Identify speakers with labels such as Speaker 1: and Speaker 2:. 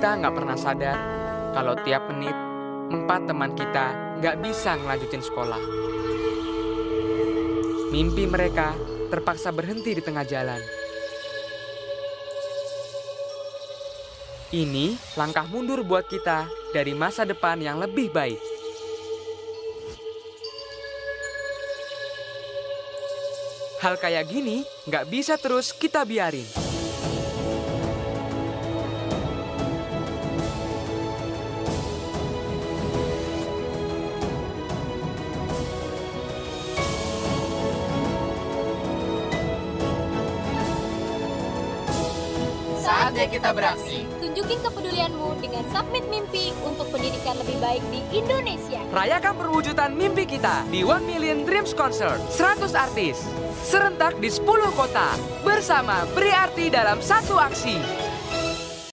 Speaker 1: Kita nggak pernah sadar kalau tiap menit empat teman kita nggak bisa ngelanjutin sekolah. Mimpi mereka terpaksa berhenti di tengah jalan. Ini langkah mundur buat kita dari masa depan yang lebih baik. Hal kayak gini nggak bisa terus kita biarin.
Speaker 2: Saatnya kita beraksi.
Speaker 3: Tunjukin kepedulianmu dengan submit mimpi untuk pendidikan lebih baik di Indonesia.
Speaker 1: Rayakan perwujudan mimpi kita di One Million Dreams Concert 100 artis serentak di 10 kota bersama beri arti dalam satu aksi.